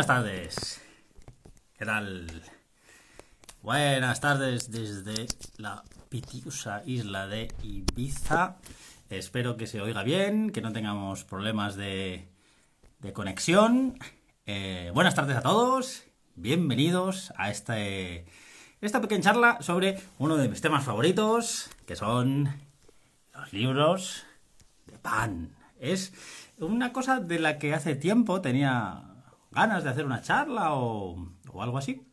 buenas tardes. ¿Qué tal? Buenas tardes desde la pitiosa isla de Ibiza. Espero que se oiga bien, que no tengamos problemas de, conexión. Eh, buenas tardes a todos. Bienvenidos a este, esta pequeña charla sobre uno de mis temas favoritos, que son los libros de pan. Es una cosa de la que hace tiempo tenía ganas de hacer una charla o, o algo así.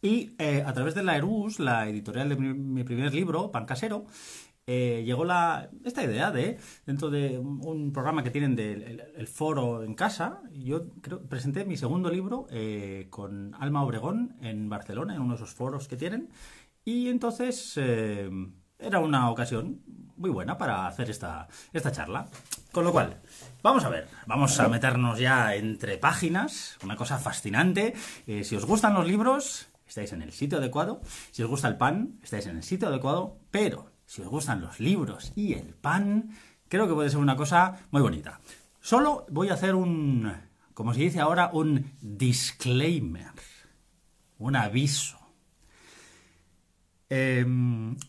Y eh, a través de la Erus, la editorial de mi, primer libro, Pan Casero, eh, llegó la, esta idea de, dentro de un, programa que tienen del el, el foro en casa, yo creo, presenté mi segundo libro eh, con Alma Obregón en Barcelona, en uno de esos foros que tienen, y entonces era una ocasión muy buena para hacer esta, esta charla. Con lo cual, vamos a ver, vamos a meternos ya entre páginas, una cosa fascinante. Eh, si os gustan los libros, estáis en el sitio adecuado. Si os gusta el pan, estáis en el sitio adecuado. Pero si os gustan los libros y el pan, creo que puede ser una cosa muy bonita. Solo voy a hacer un, como se dice ahora, un disclaimer, un aviso. Eh,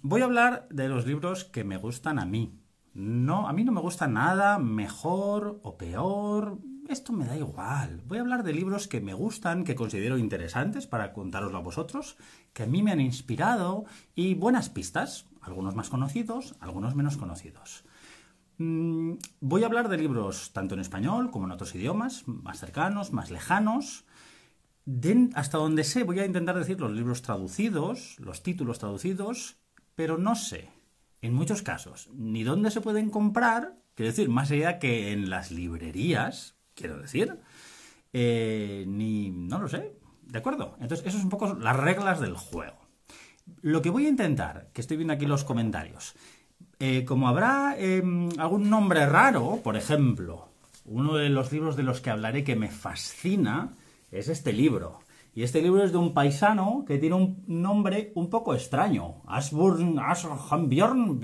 voy a hablar de los libros que me gustan a mí. No, a mí no me gusta nada mejor o peor. Esto me da igual. Voy a hablar de libros que me gustan, que considero interesantes para contároslo a vosotros, que a mí me han inspirado y buenas pistas, algunos más conocidos, algunos menos conocidos. Mm, voy a hablar de libros tanto en español como en otros idiomas, más cercanos, más lejanos. Hasta donde sé, voy a intentar decir los libros traducidos, los títulos traducidos, pero no sé, en muchos casos, ni dónde se pueden comprar, quiero decir, más allá que en las librerías, quiero decir, eh, ni, no lo sé, ¿de acuerdo? Entonces, eso es un poco las reglas del juego. Lo que voy a intentar, que estoy viendo aquí los comentarios, eh, como habrá eh, algún nombre raro, por ejemplo, uno de los libros de los que hablaré que me fascina es este libro. Y este libro es de un paisano que tiene un nombre un poco extraño. Asburn, Bjorn.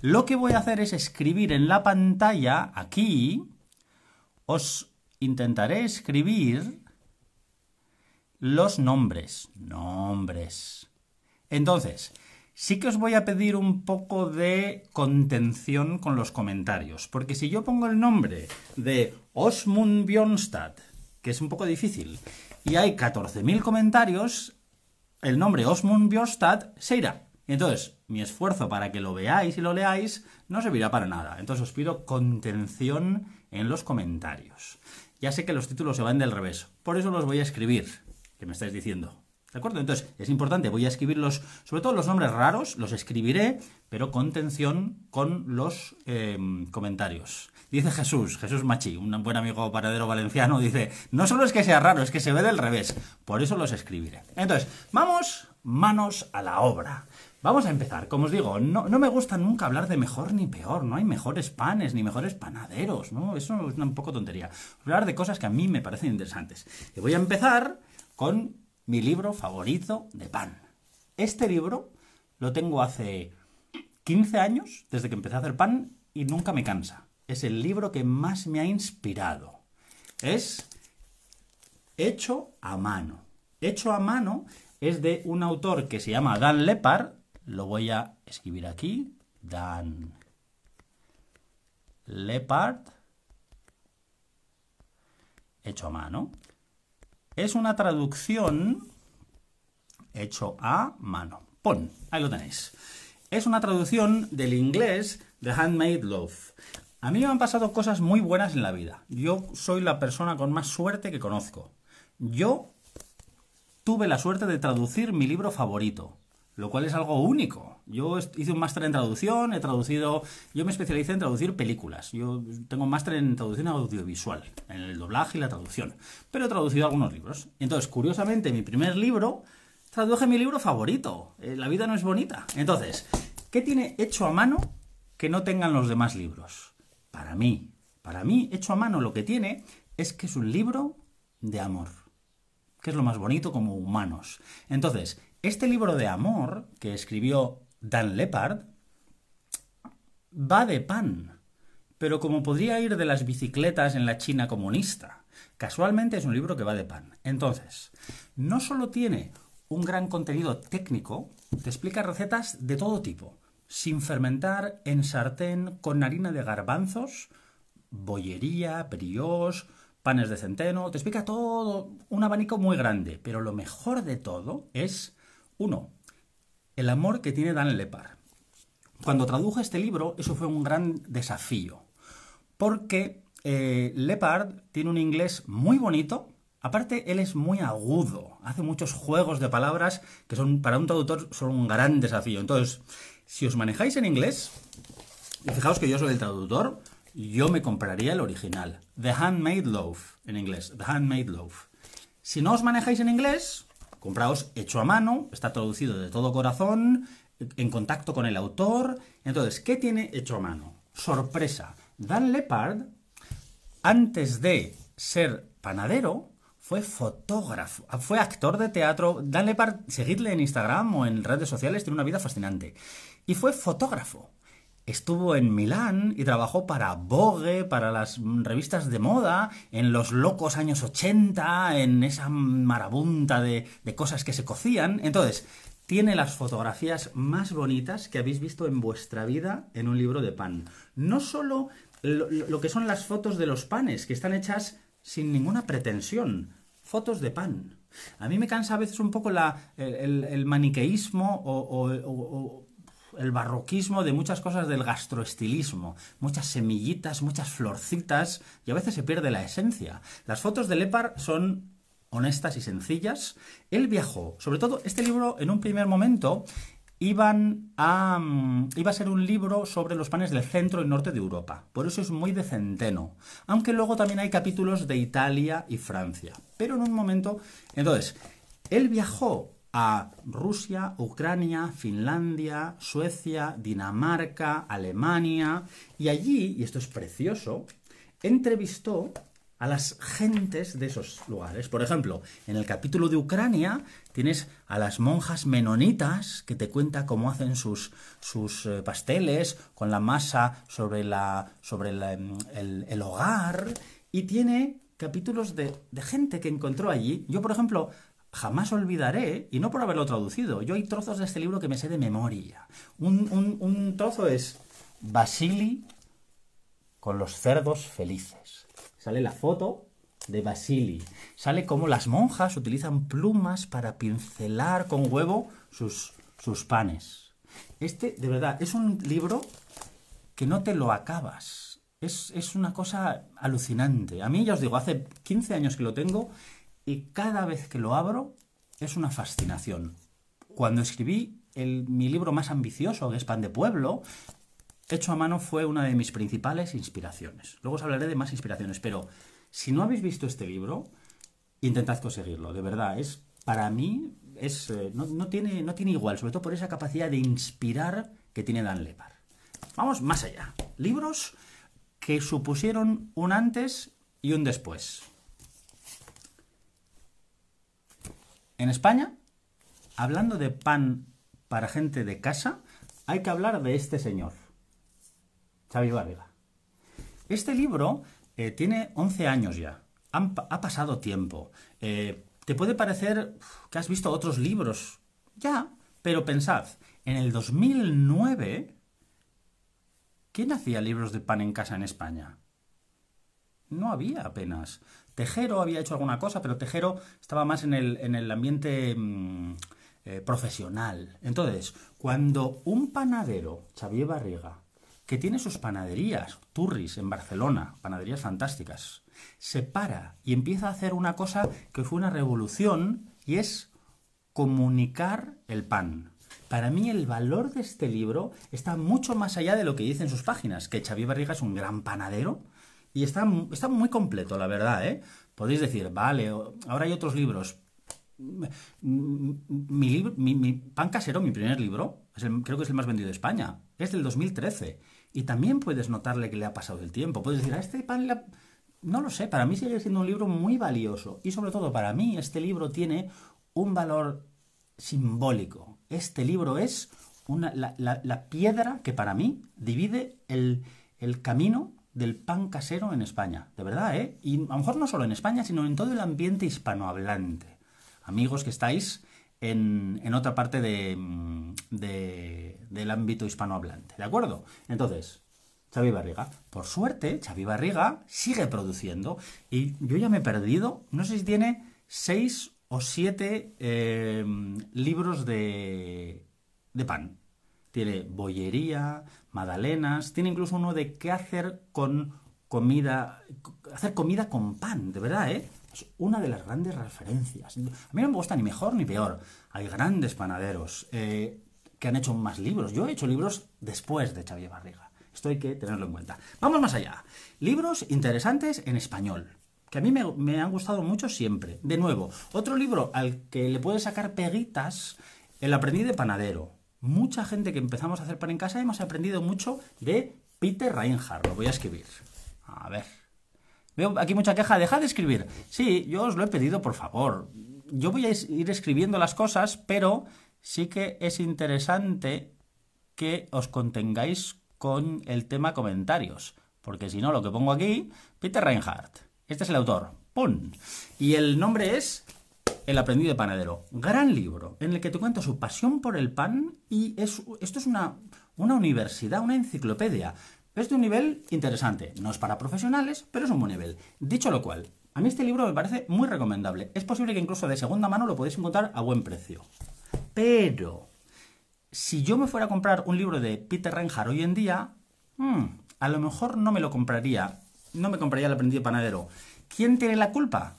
Lo que voy a hacer es escribir en la pantalla, aquí, os intentaré escribir los nombres. Nombres. Entonces, sí que os voy a pedir un poco de contención con los comentarios. Porque si yo pongo el nombre de Osmund Bjornstad, que es un poco difícil, y hay 14.000 comentarios, el nombre Osmund Bjornstad se irá. Entonces, mi esfuerzo para que lo veáis y lo leáis no servirá para nada. Entonces os pido contención en los comentarios. Ya sé que los títulos se van del revés, por eso los voy a escribir, que me estáis diciendo. ¿De acuerdo? Entonces, es importante, voy a escribirlos, sobre todo los nombres raros, los escribiré, pero con tensión con los eh, comentarios. Dice Jesús, Jesús Machi, un buen amigo paradero valenciano, dice, no solo es que sea raro, es que se ve del revés, por eso los escribiré. Entonces, vamos manos a la obra. Vamos a empezar. Como os digo, no, no, me gusta nunca hablar de mejor ni peor. No hay mejores panes ni mejores panaderos. ¿no? Eso es un poco tontería. Voy a hablar de cosas que a mí me parecen interesantes. Y voy a empezar con mi libro favorito de pan. Este libro lo tengo hace 15 años, desde que empecé a hacer pan, y nunca me cansa. Es el libro que más me ha inspirado. Es Hecho a mano. Hecho a mano es de un autor que se llama Dan Lepard. Lo voy a escribir aquí. Dan Lepard. Hecho a mano. Es una traducción hecho a mano. Pon, ahí lo tenéis. Es una traducción del inglés de Handmade Love. A mí me han pasado cosas muy buenas en la vida. Yo soy la persona con más suerte que conozco. Yo tuve la suerte de traducir mi libro favorito, lo cual es algo único. Yo hice un máster en traducción, he traducido, yo me especialicé en traducir películas. Yo tengo un máster en traducción audiovisual, en el doblaje y la traducción, pero he traducido algunos libros. Entonces, curiosamente, mi primer libro traduje mi libro favorito, eh, La vida no es bonita. Entonces, ¿qué tiene hecho a mano que no tengan los demás libros? Para mí, para mí, hecho a mano lo que tiene es que es un libro de amor que es lo más bonito como humanos. Entonces, este libro de amor que escribió Dan Lepard va de pan, pero como podría ir de las bicicletas en la China comunista, Casualmente es un libro que va de pan. Entonces, no solo tiene un gran contenido técnico, te explica recetas de todo tipo, sin fermentar, en sartén, con harina de garbanzos, bollería, brioche, panes de centeno, te explica todo, un abanico muy grande, pero lo mejor de todo es, uno, el amor que tiene Dan Lepar. Cuando traduje este libro, eso fue un gran desafío, porque eh, Lepard tiene un inglés muy bonito, aparte él es muy agudo, hace muchos juegos de palabras que son para un traductor son un gran desafío. Entonces, si os manejáis en inglés, y fijaos que yo soy el traductor, yo me compraría el original, The Handmade Loaf, en inglés, The Handmade Loaf. Si no os manejáis en inglés, compraos hecho a mano, está traducido de todo corazón, en contacto con el autor. Entonces, ¿qué tiene hecho a mano? Sorpresa. Dan Lepard, antes de ser panadero, fue fotógrafo, fue actor de teatro. Dan Lepard, seguidle en Instagram o en redes sociales, tiene una vida fascinante. Y fue fotógrafo. Estuvo en Milán y trabajó para Vogue, para las revistas de moda, en los locos años 80, en esa marabunta de, de cosas que se cocían. Entonces, tiene las fotografías más bonitas que habéis visto en vuestra vida en un libro de pan. No solo lo, que son las fotos de los panes, que están hechas sin ninguna pretensión. Fotos de pan. A mí me cansa a veces un poco la, el, maniqueísmo o, el barroquismo de muchas cosas del gastroestilismo. Muchas semillitas, muchas florcitas, y a veces se pierde la esencia. Las fotos de Lepar son honestas y sencillas. Él viajó, sobre todo este libro en un primer momento iban a, mm, iba a ser un libro sobre los panes del centro y norte de Europa. Por eso es muy de centeno. Aunque luego también hay capítulos de Italia y Francia. Pero en un momento... Entonces, él viajó a Rusia, Ucrania, Finlandia, Suecia, Dinamarca, Alemania, y allí, y esto es precioso, entrevistó a las gentes de esos lugares. Por ejemplo, en el capítulo de Ucrania tienes a las monjas menonitas que te cuenta cómo hacen sus, sus eh, pasteles con la masa sobre, la, sobre em, el, hogar y tiene capítulos de, gente que encontró allí. Yo, por ejemplo, jamás olvidaré, y no por haberlo traducido, yo hay trozos de este libro que me sé de memoria. Un, un trozo es Basili con los cerdos felices sale la foto de Basili. Sale como las monjas utilizan plumas para pincelar con huevo sus, sus panes. Este, de verdad, es un libro que no te lo acabas. Es, es, una cosa alucinante. A mí, ya os digo, hace 15 años que lo tengo y cada vez que lo abro es una fascinación. Cuando escribí mi libro más ambicioso, que es Pan de Pueblo, hecho a mano fue una de mis principales inspiraciones. Luego os hablaré de más inspiraciones, pero si no habéis visto este libro, intentad conseguirlo, de verdad. Es, para mí, es, eh, no, tiene, no tiene igual, sobre todo por esa capacidad de inspirar que tiene Dan Lepar. Vamos más allá. Libros que supusieron un antes y un después. En España, hablando de pan para gente de casa, hay que hablar de este señor. Xavi Varela. Este libro eh, tiene 11 años ya. ha pasado tiempo. Eh, te puede parecer que has visto otros libros. Ya, pero pensad, en el 2009, ¿quién hacía libros de pan en casa en España? No había apenas. Tejero había hecho alguna cosa, pero Tejero estaba más en el, en el ambiente mm, eh, profesional. Entonces, cuando un panadero, Xavier Barriga, que tiene sus panaderías, Turris en Barcelona, panaderías fantásticas, se para y empieza a hacer una cosa que fue una revolución y es comunicar el pan. Para mí el valor de este libro está mucho más allá de lo que dice en sus páginas, que Xavier Barriga es un gran panadero y está, está muy completo, la verdad, ¿eh? Podéis decir, vale, ahora hay otros libros. Mi, libro, mi, pan casero, mi primer libro, creo que es el más vendido de España, es del 2013 y también puedes notarle que le ha pasado el tiempo. Puedes decir, a este pan le No lo sé, para mí sigue siendo un libro muy valioso. Y sobre todo para mí este libro tiene un valor simbólico. Este libro es una, la, piedra que para mí divide el, el camino del pan casero en España. De verdad, ¿eh? Y a lo mejor no solo en España, sino en todo el ambiente hispanohablante. Amigos que estáis en, en otra parte de, del ámbito hispanohablante. ¿De acuerdo? Entonces, Xavi Barriga. Por suerte, Xavi Barriga sigue produciendo. Y yo ya me he perdido. No sé si tiene seis o siete eh, libros de, de pan. Tiene bollería, magdalenas, tiene incluso uno de qué hacer con comida, hacer comida con pan, de verdad, ¿eh? Es una de las grandes referencias. A mí no me gusta ni mejor ni peor. Hay grandes panaderos eh, que han hecho más libros. Yo he hecho libros después de Xavier Barriga. Esto hay que tenerlo en cuenta. Vamos más allá. Libros interesantes en español que a mí me, me, han gustado mucho siempre. De nuevo, otro libro al que le puedes sacar peguitas, El aprendiz de panadero. Mucha gente que empezamos a hacer pan en casa hemos aprendido mucho de Peter Reinhardt. Lo voy a escribir. A ver. Veo aquí mucha queja. Deja de escribir. Sí, yo os lo he pedido, por favor. Yo voy a ir escribiendo las cosas, pero sí que es interesante que os contengáis con el tema comentarios. Porque si no, lo que pongo aquí, Peter Reinhardt. Este es el autor. ¡Pum! Y el nombre es El aprendiz de panadero. Gran libro en el que te cuenta su pasión por el pan y es, esto es una, una universidad, una enciclopedia. Es de un nivel interesante. No es para profesionales, pero es un buen nivel. Dicho lo cual, a mí este libro me parece muy recomendable. Es posible que incluso de segunda mano lo podéis encontrar a buen precio. Pero, si yo me fuera a comprar un libro de Peter Reinhardt hoy en día, hmm, a lo mejor no me lo compraría no me compraría el aprendiz de panadero. ¿Quién tiene la culpa?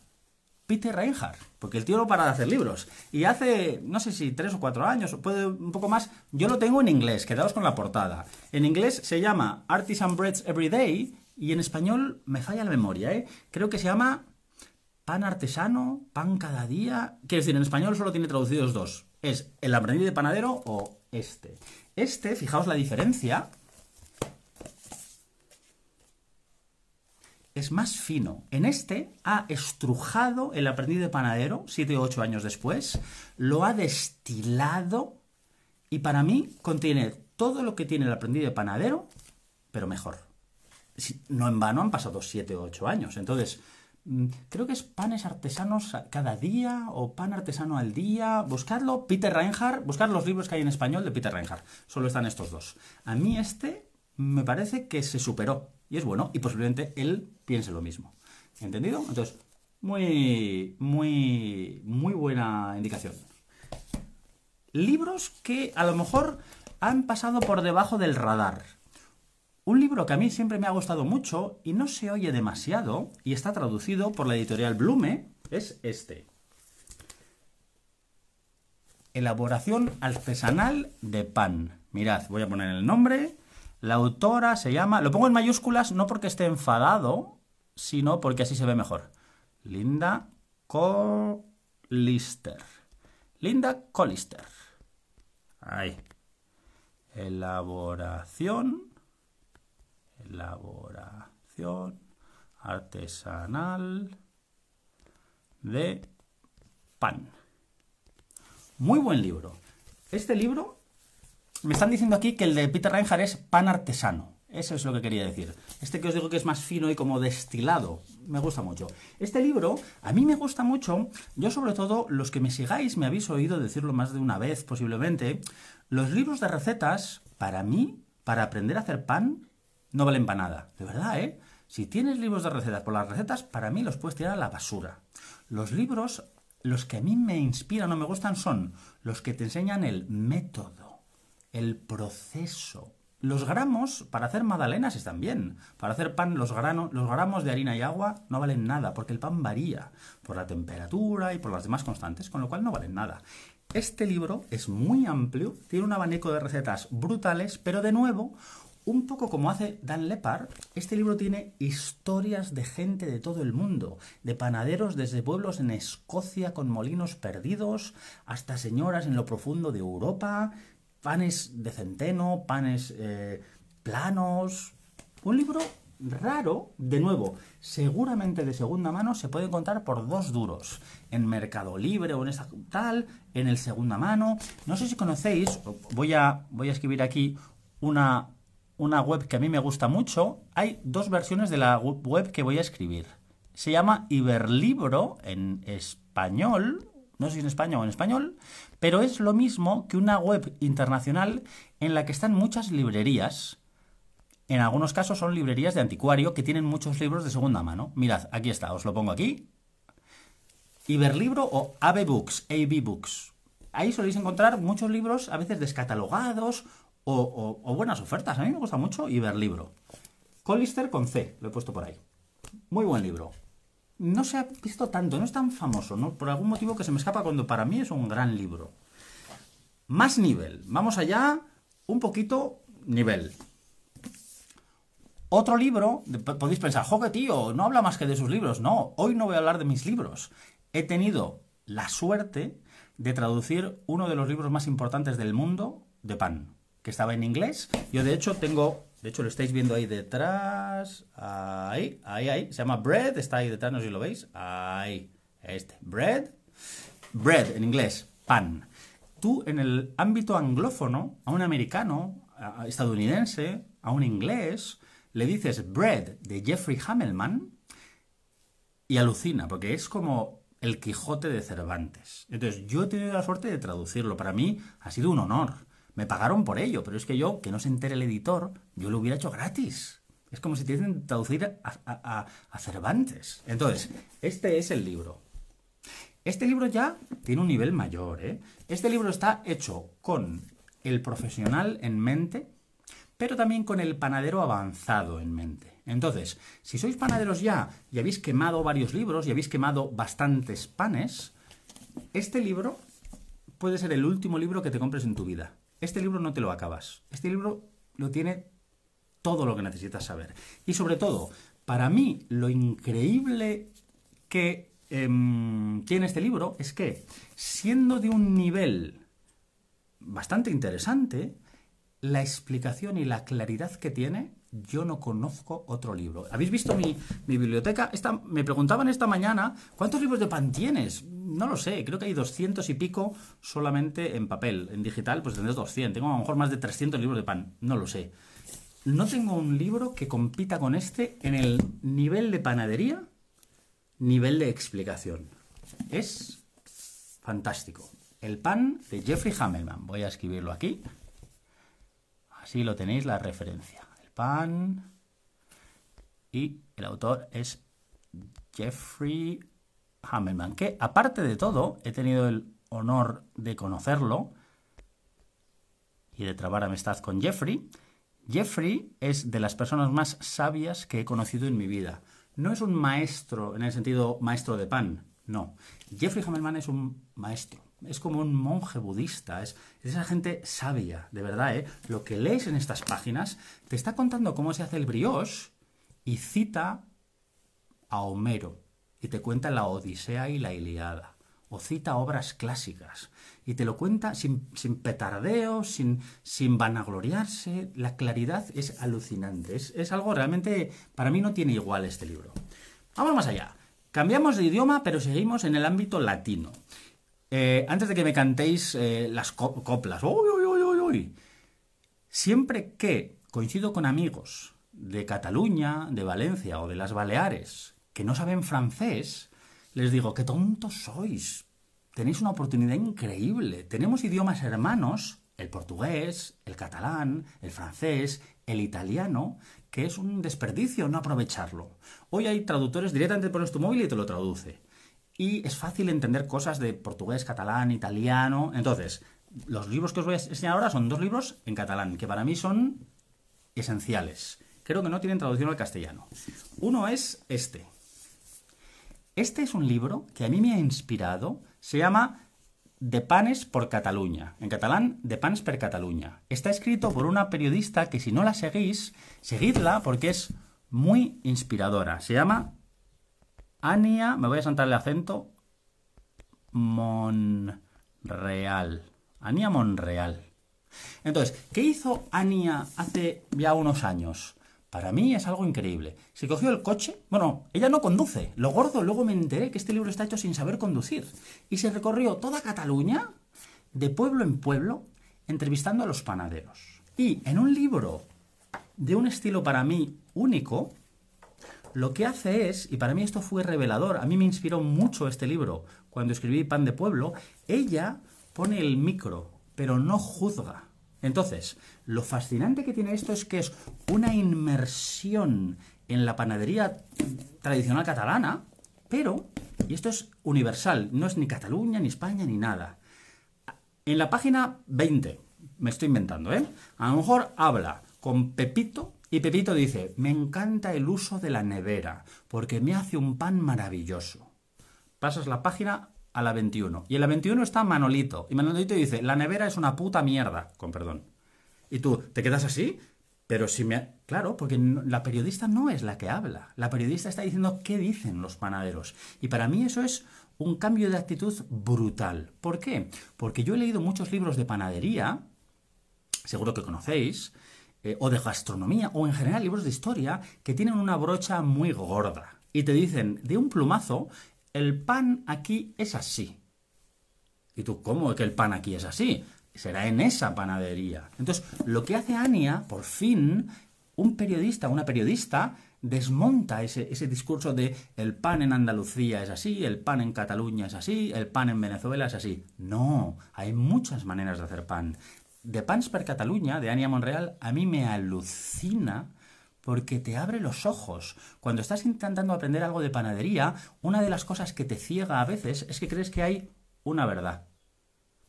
Peter Reinhardt, porque el tío no para de hacer libros. Y hace, no sé si tres o cuatro años, puede un poco más, yo lo tengo en inglés, quedaos con la portada. En inglés se llama Artisan Breads Every Day y en español me falla la memoria, ¿eh? Creo que se llama Pan Artesano, Pan Cada Día. Quiero decir, en español solo tiene traducidos dos. Es el aprendiz de panadero o este. Este, fijaos la diferencia, es más fino. En este ha estrujado el aprendiz de panadero, siete o ocho años después, lo ha destilado y para mí contiene todo lo que tiene el aprendiz de panadero, pero mejor. No en vano han pasado siete o ocho años. Entonces, mm, creo que es panes artesanos cada día o pan artesano al día. Buscadlo, Peter Reinhardt, buscad los libros que hay en español de Peter Reinhardt. Solo están estos dos. A mí este me parece que se superó y es bueno y posiblemente él piense lo mismo. ¿Entendido? Entonces, muy, muy, muy buena indicación. Libros que a lo mejor han pasado por debajo del radar. Un libro que a mí siempre me ha gustado mucho y no se oye demasiado y está traducido por la editorial Blume es este. Elaboración artesanal de pan. Mirad, voy a poner el nombre la autora se llama, lo pongo en mayúsculas no porque esté enfadado, sino porque así se ve mejor. Linda Collister. Linda Collister. Ahí. Elaboración. Elaboración artesanal de pan. Muy buen libro. Este libro me están diciendo aquí que el de Peter Reinhardt es pan artesano. Eso es lo que quería decir. Este que os digo que es más fino y como destilado. Me gusta mucho. Este libro, a mí me gusta mucho. Yo, sobre todo, los que me sigáis, me habéis oído decirlo más de una vez, posiblemente. Los libros de recetas, para mí, para aprender a hacer pan, no valen para nada. De verdad, ¿eh? Si tienes libros de recetas por las recetas, para mí los puedes tirar a la basura. Los libros, los que a mí me inspiran o me gustan son los que te enseñan el método el proceso. Los gramos para hacer magdalenas están bien. Para hacer pan, los, granos, los gramos de harina y agua no valen nada, porque el pan varía por la temperatura y por las demás constantes, con lo cual no valen nada. Este libro es muy amplio, tiene un abanico de recetas brutales, pero de nuevo, un poco como hace Dan Lepar, este libro tiene historias de gente de todo el mundo, de panaderos desde pueblos en Escocia con molinos perdidos, hasta señoras en lo profundo de Europa, panes de centeno, panes eh, planos. Un libro raro, de nuevo, seguramente de segunda mano se puede encontrar por dos duros. En Mercado Libre o en esta tal, en el segunda mano. No sé si conocéis, voy a, voy a escribir aquí una, una web que a mí me gusta mucho. Hay dos versiones de la web que voy a escribir. Se llama Iberlibro en español, no sé si en español o en español, pero es lo mismo que una web internacional en la que están muchas librerías. En algunos casos son librerías de anticuario que tienen muchos libros de segunda mano. Mirad, aquí está, os lo pongo aquí. Iberlibro o AB Books, AB Books. Ahí soléis encontrar muchos libros, a veces descatalogados o, o buenas ofertas. A mí me gusta mucho Iberlibro. Collister con C, lo he puesto por ahí. Muy buen libro no se ha visto tanto, no es tan famoso, ¿no? Por algún motivo que se me escapa cuando para mí es un gran libro. Más nivel. Vamos allá, un poquito nivel. Otro libro, podéis pensar, joder, tío, no habla más que de sus libros. No, hoy no voy a hablar de mis libros. He tenido la suerte de traducir uno de los libros más importantes del mundo de Pan, que estaba en inglés. Yo, de hecho, tengo de hecho, lo estáis viendo ahí detrás. Ahí, ahí, ahí. Se llama Bread. Está ahí detrás, no sé si lo veis. Ahí. Este. Bread. Bread en inglés. Pan. Tú, en el ámbito anglófono, a un americano, a estadounidense, a un inglés, le dices Bread de Jeffrey Hammelman y alucina, porque es como el Quijote de Cervantes. Entonces, yo he tenido la suerte de traducirlo. Para mí ha sido un honor. Me pagaron por ello, pero es que yo, que no se entere el editor, yo lo hubiera hecho gratis. Es como si tienen que traducir a, Cervantes. Entonces, este es el libro. Este libro ya tiene un nivel mayor. ¿eh? Este libro está hecho con el profesional en mente, pero también con el panadero avanzado en mente. Entonces, si sois panaderos ya y habéis quemado varios libros y habéis quemado bastantes panes, este libro puede ser el último libro que te compres en tu vida. Este libro no te lo acabas. Este libro lo tiene todo lo que necesitas saber. Y sobre todo, para mí, lo increíble que em, tiene este libro es que, siendo de un nivel bastante interesante, la explicación y la claridad que tiene, yo no conozco otro libro. ¿Habéis visto mi, biblioteca? Esta, me preguntaban esta mañana, ¿cuántos libros de pan tienes? No lo sé, creo que hay 200 y pico solamente en papel. En digital, pues tendré 200. Tengo a lo mejor más de 300 libros de pan, no lo sé. No tengo un libro que compita con este en el nivel de panadería, nivel de explicación. Es fantástico. El pan de Jeffrey Hammelman. Voy a escribirlo aquí. Así lo tenéis la referencia. El pan. Y el autor es Jeffrey Hammelman, que aparte de todo, he tenido el honor de conocerlo y de trabar amistad con Jeffrey. Jeffrey es de las personas más sabias que he conocido en mi vida. No es un maestro en el sentido maestro de pan, no. Jeffrey Hammelman es un maestro, es como un monje budista, es, es, esa gente sabia, de verdad, ¿eh? Lo que lees en estas páginas te está contando cómo se hace el brioche y cita a Homero, y te cuenta la Odisea y la Iliada, o cita obras clásicas, y te lo cuenta sin, sin petardeo, sin, sin vanagloriarse, la claridad es alucinante, es, algo realmente, para mí no tiene igual este libro. Vamos más allá, cambiamos de idioma, pero seguimos en el ámbito latino. Eh, antes de que me cantéis eh, las coplas, uy, uy, uy, uy, siempre que coincido con amigos de Cataluña, de Valencia o de las Baleares, que no saben francés, les digo, qué tontos sois. Tenéis una oportunidad increíble. Tenemos idiomas hermanos, el portugués, el catalán, el francés, el italiano, que es un desperdicio no aprovecharlo. Hoy hay traductores, directamente pones tu móvil y te lo traduce. Y es fácil entender cosas de portugués, catalán, italiano. Entonces, los libros que os voy a enseñar ahora son dos libros en catalán, que para mí son esenciales. Creo que no tienen traducción al castellano. Uno es este, este es un libro que a mí me ha inspirado, se llama De Panes por Cataluña, en catalán De Panes per Cataluña. Está escrito por una periodista que si no la seguís, seguidla porque es muy inspiradora. Se llama Ania, me voy a saltar el acento, Monreal. Ania Monreal. Entonces, ¿qué hizo Ania hace ya unos años? Para mí es algo increíble. Se cogió el coche, bueno, ella no conduce. Lo gordo, luego me enteré que este libro está hecho sin saber conducir. Y se recorrió toda Cataluña, de pueblo en pueblo, entrevistando a los panaderos. Y en un libro de un estilo para mí único, lo que hace es, y para mí esto fue revelador, a mí me inspiró mucho este libro cuando escribí Pan de Pueblo, ella pone el micro, pero no juzga. Entonces, lo fascinante que tiene esto es que es una inmersión en la panadería tradicional catalana, pero, y esto es universal, no es ni Cataluña, ni España, ni nada. En la página 20, me estoy inventando, ¿eh? A lo mejor habla con Pepito y Pepito dice, me encanta el uso de la nevera, porque me hace un pan maravilloso. Pasas la página a la 21. Y en la 21 está Manolito. Y Manolito dice, la nevera es una puta mierda, con perdón. Y tú, ¿te quedas así? Pero si me... Claro, porque la periodista no es la que habla. La periodista está diciendo qué dicen los panaderos. Y para mí eso es un cambio de actitud brutal. ¿Por qué? Porque yo he leído muchos libros de panadería, seguro que conocéis, eh, o de gastronomía, o en general libros de historia, que tienen una brocha muy gorda. Y te dicen de un plumazo, el pan aquí es así. Y tú, ¿cómo que el pan aquí es así? Será en esa panadería. Entonces, lo que hace Ania, por fin, un periodista, una periodista, desmonta ese, ese, discurso de el pan en Andalucía es así, el pan en Cataluña es así, el pan en Venezuela es así. No, hay muchas maneras de hacer pan de Pans per Cataluña, de Ania Monreal, a mí me alucina porque te abre los ojos. Cuando estás intentando aprender algo de panadería, una de las cosas que te ciega a veces es que crees que hay una verdad.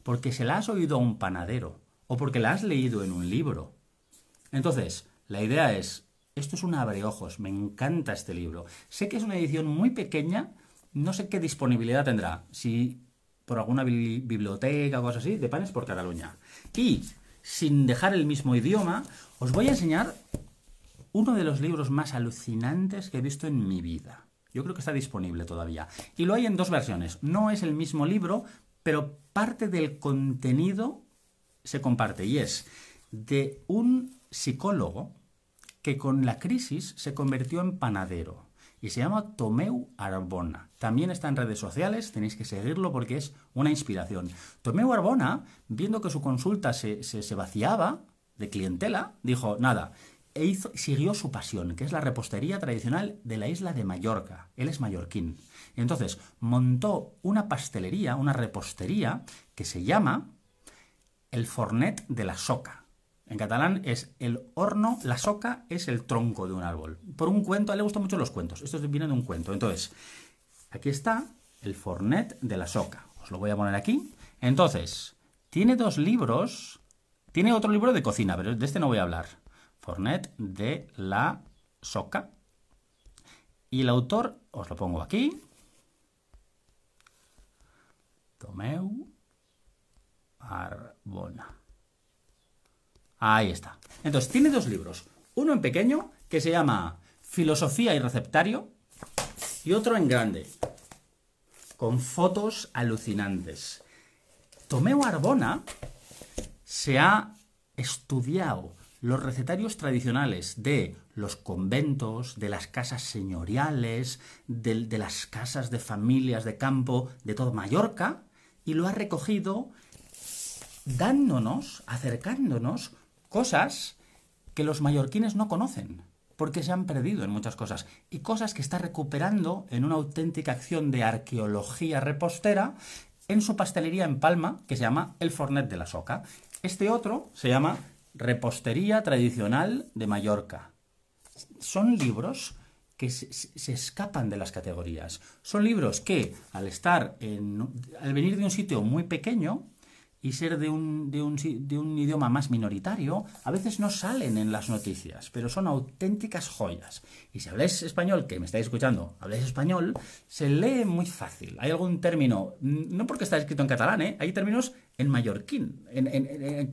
Porque se la has oído a un panadero o porque la has leído en un libro. Entonces, la idea es, esto es un abreojos, me encanta este libro. Sé que es una edición muy pequeña, no sé qué disponibilidad tendrá. Si por alguna biblioteca o cosas así, de Panes por Cataluña. Y, sin dejar el mismo idioma, os voy a enseñar uno de los libros más alucinantes que he visto en mi vida. Yo creo que está disponible todavía. Y lo hay en dos versiones. No es el mismo libro, pero parte del contenido se comparte. Y es de un psicólogo que con la crisis se convirtió en panadero y se llama Tomeu Arbona. También está en redes sociales, tenéis que seguirlo porque es una inspiración. Tomeu Arbona, viendo que su consulta se, vaciaba de clientela, dijo, nada, e siguió su pasión, que es la repostería tradicional de la isla de Mallorca. Él es mallorquín. Entonces, montó una pastelería, una repostería, que se llama el Fornet de la Soca. En catalán es el horno, la soca es el tronco de un árbol. Por un cuento, a él le gustan mucho los cuentos. Esto viene de un cuento. Entonces, aquí está el fornet de la soca. Os lo voy a poner aquí. Entonces, tiene dos libros. Tiene otro libro de cocina, pero de este no voy a hablar. Fornet de la soca. Y el autor, os lo pongo aquí. Tomeu Arbona. Ahí está. Entonces, tiene dos libros. Uno en pequeño, que se llama Filosofía y Receptario, y otro en grande, con fotos alucinantes. Tomeo Arbona se ha estudiado los recetarios tradicionales de los conventos, de las casas señoriales, de, las casas de familias de campo de toda Mallorca, y lo ha recogido dándonos, acercándonos Cosas que los mallorquines no conocen, porque se han perdido en muchas cosas, y cosas que está recuperando en una auténtica acción de arqueología repostera en su pastelería en Palma, que se llama El Fornet de la Soca. Este otro se llama Repostería Tradicional de Mallorca. Son libros que se, escapan de las categorías. Son libros que, al estar en, al venir de un sitio muy pequeño, y ser de un, de, un, de un, idioma más minoritario, a veces no salen en las noticias, pero son auténticas joyas. Y si habláis español, que me estáis escuchando, habláis español, se lee muy fácil. Hay algún término, no porque está escrito en catalán, ¿eh? hay términos en mallorquín, en,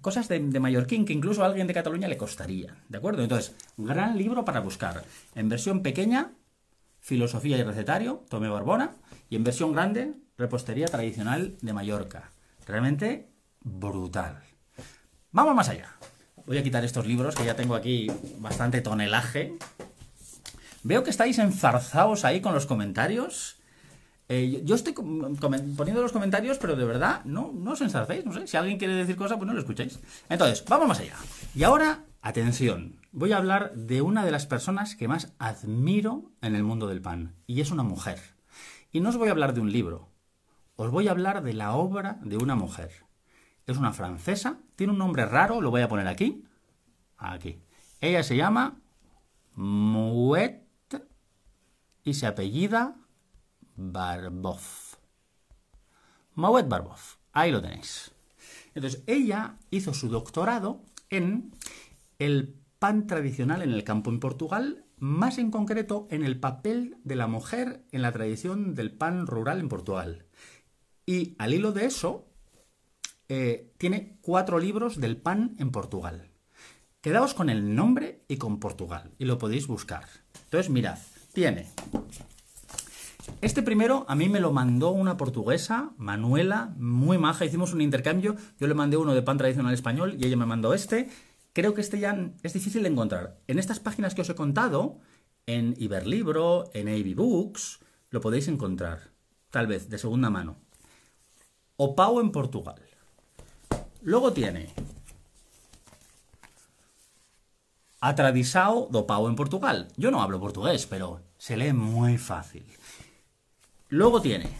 cosas de, de, mallorquín que incluso a alguien de Cataluña le costaría. ¿De acuerdo? Entonces, gran libro para buscar. En versión pequeña, filosofía y recetario, Tomé Barbona, y en versión grande, repostería tradicional de Mallorca. Realmente brutal. Vamos más allá. Voy a quitar estos libros que ya tengo aquí bastante tonelaje. Veo que estáis enzarzados ahí con los comentarios. Eh, yo estoy poniendo los comentarios, pero de verdad, no, no os ensarcéis, no sé. Si alguien quiere decir cosas, pues no lo escuchéis. Entonces, vamos más allá. Y ahora, atención, voy a hablar de una de las personas que más admiro en el mundo del pan, y es una mujer. Y no os voy a hablar de un libro, os voy a hablar de la obra de una mujer. Es una francesa, tiene un nombre raro, lo voy a poner aquí. Aquí. Ella se llama Mouette y se apellida Barboff. Mouette Barboff. Ahí lo tenéis. Entonces, ella hizo su doctorado en el pan tradicional en el campo en Portugal, más en concreto en el papel de la mujer en la tradición del pan rural en Portugal. Y al hilo de eso, eh, tiene cuatro libros del pan en Portugal. Quedaos con el nombre y con Portugal, y lo podéis buscar. Entonces, mirad, tiene este primero a mí me lo mandó una portuguesa, Manuela, muy maja. Hicimos un intercambio. Yo le mandé uno de pan tradicional español y ella me mandó este. Creo que este ya es difícil de encontrar. En estas páginas que os he contado, en Iberlibro, en AB Books, lo podéis encontrar. Tal vez de segunda mano. O Pau en Portugal. Luego tiene a Tradisao do Pau en Portugal. Yo no hablo portugués, pero se lee muy fácil. Luego tiene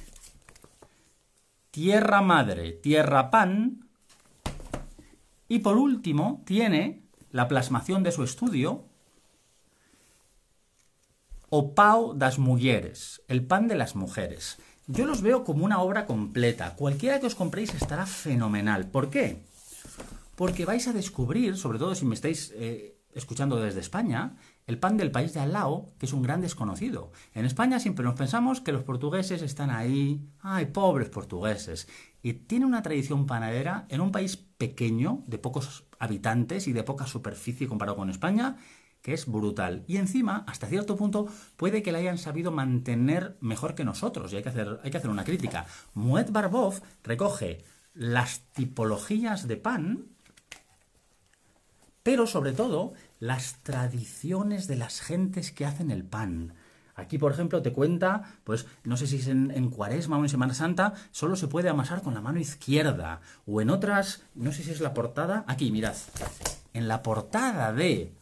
tierra madre, tierra pan. Y por último tiene la plasmación de su estudio, O Pau das Mujeres, el pan de las mujeres. Yo los veo como una obra completa. Cualquiera que os compréis estará fenomenal. ¿Por qué? Porque vais a descubrir, sobre todo si me estáis eh, escuchando desde España, el pan del país de al lado, que es un gran desconocido. En España siempre nos pensamos que los portugueses están ahí, ay, pobres portugueses. Y tiene una tradición panadera en un país pequeño, de pocos habitantes y de poca superficie comparado con España, que es brutal. Y encima, hasta cierto punto, puede que la hayan sabido mantener mejor que nosotros. Y hay que hacer, hay que hacer una crítica. Moet Barbov recoge las tipologías de pan, pero sobre todo las tradiciones de las gentes que hacen el pan. Aquí, por ejemplo, te cuenta, pues no sé si es en, Cuaresma o en Semana Santa, solo se puede amasar con la mano izquierda. O en otras, no sé si es la portada. Aquí, mirad. En la portada de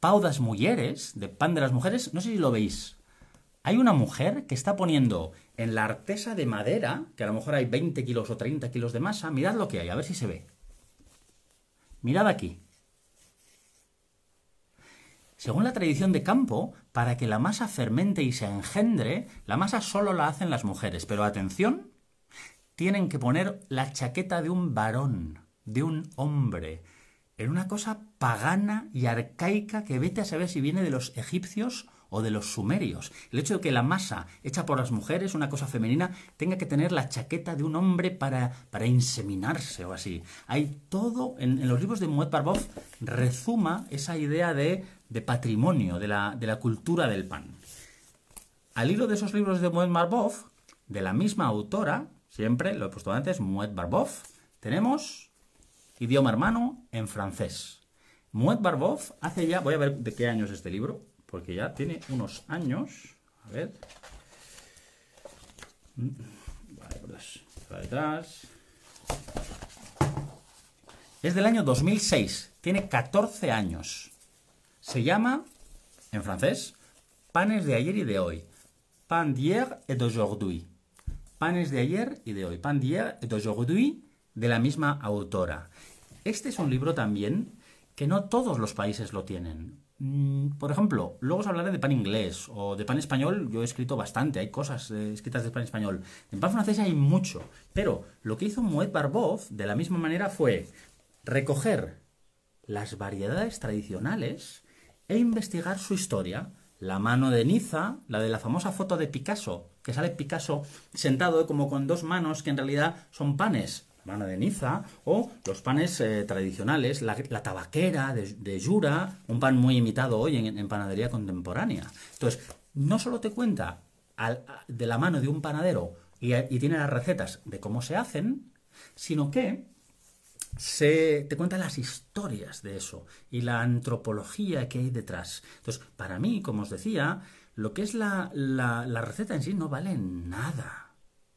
Paudas Mujeres, de Pan de las Mujeres, no sé si lo veis. Hay una mujer que está poniendo en la artesa de madera, que a lo mejor hay 20 kilos o 30 kilos de masa, mirad lo que hay, a ver si se ve. Mirad aquí. Según la tradición de campo, para que la masa fermente y se engendre, la masa solo la hacen las mujeres. Pero atención, tienen que poner la chaqueta de un varón, de un hombre, en una cosa pagana y arcaica que vete a saber si viene de los egipcios o de los sumerios. El hecho de que la masa hecha por las mujeres, una cosa femenina, tenga que tener la chaqueta de un hombre para, para inseminarse o así. Hay todo, en, los libros de Moet Barbov, rezuma esa idea de de patrimonio de la, de la cultura del pan. Al hilo de esos libros de Moet Barbov, de la misma autora, siempre lo he puesto antes, Moet Barbov, tenemos idioma hermano en francés. Moet Barbov hace ya, voy a ver de qué año es este libro, porque ya tiene unos años. A ver. Vale, pues, detrás. Es del año 2006, tiene 14 años. Se llama, en francés, panes de ayer y de hoy. Pan d'hier et d'aujourd'hui. Panes de ayer y de hoy. Pan d'hier et d'aujourd'hui de la misma autora. Este es un libro también que no todos los países lo tienen. Mm, por ejemplo, luego os hablaré de pan inglés o de pan español. Yo he escrito bastante, hay cosas eh, escritas de pan español. En pan francés hay mucho. Pero lo que hizo Moet Barbov de la misma manera fue recoger las variedades tradicionales e investigar su historia. La mano de Niza, la de la famosa foto de Picasso, que sale Picasso sentado como con dos manos que en realidad son panes, mano de Niza, o los panes eh, tradicionales, la, tabaquera de, de, Jura, un pan muy imitado hoy en, panadería contemporánea. Entonces, no solo te cuenta de la mano de un panadero y, y tiene las recetas de cómo se hacen, sino que se te cuenta las historias de eso y la antropología que hay detrás. Entonces, para mí, como os decía, lo que es la, la, receta en sí no vale nada.